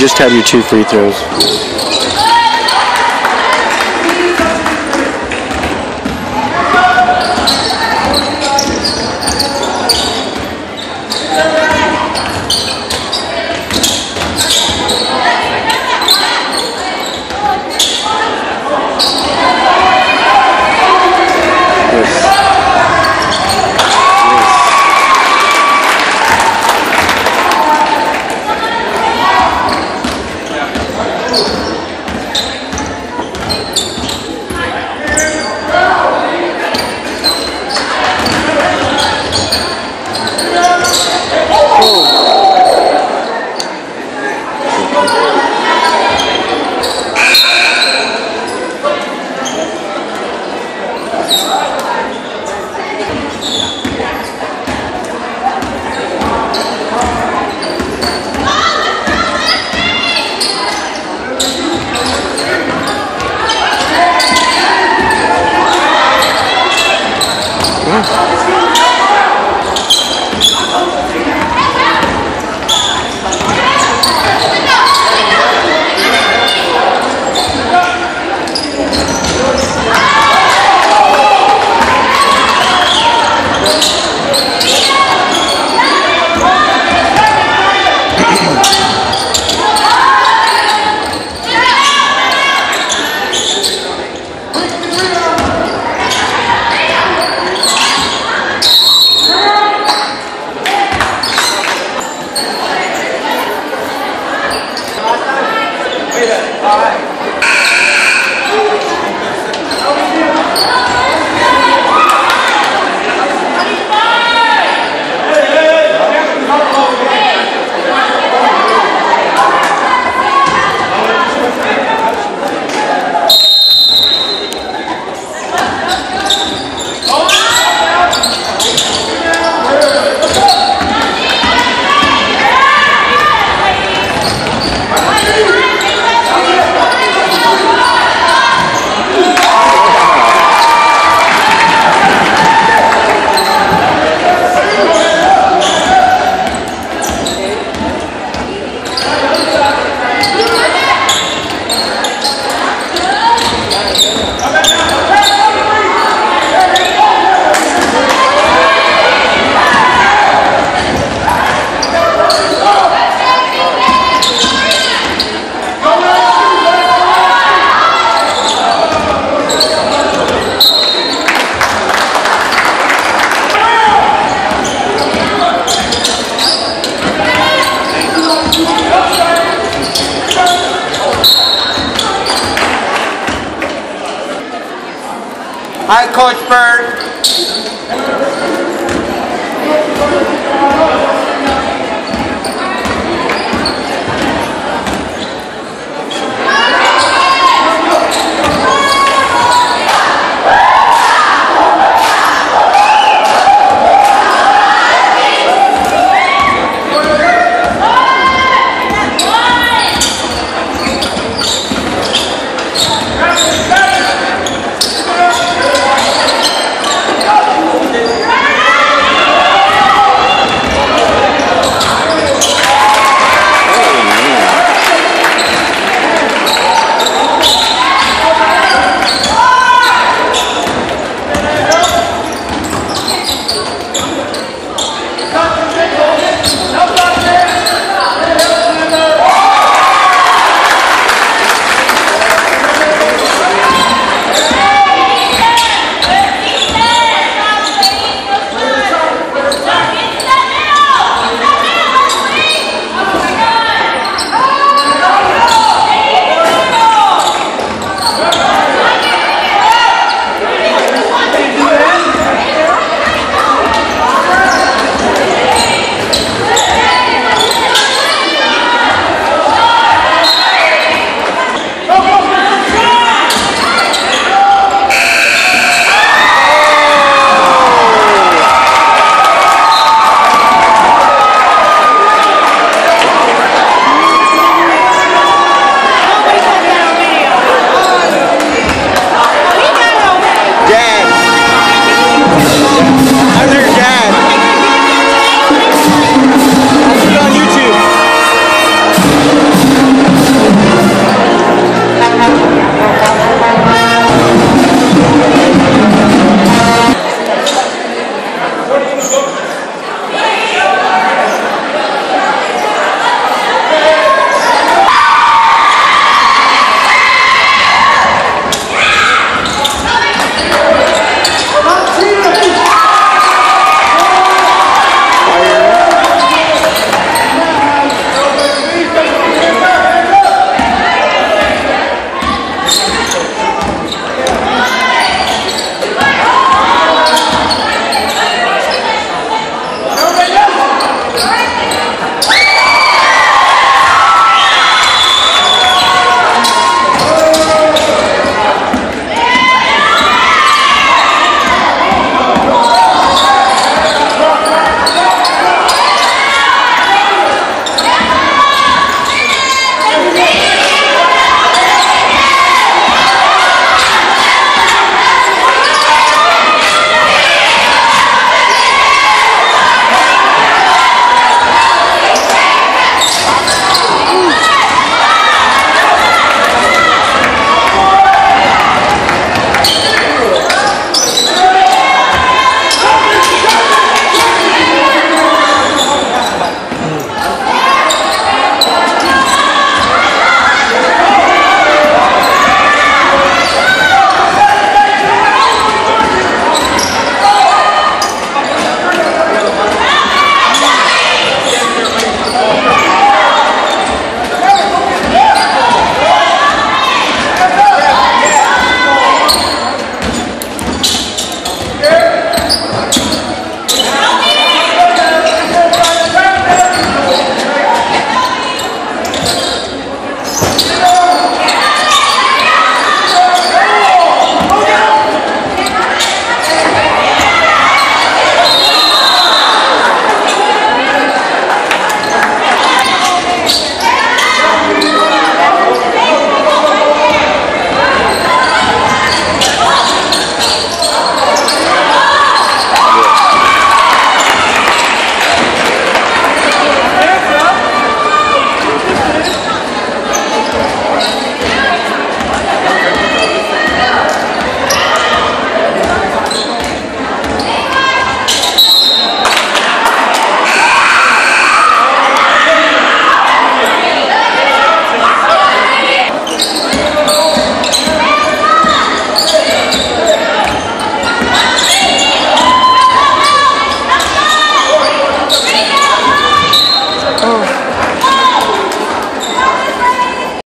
just had your two free throws. Hi, Coach Bird.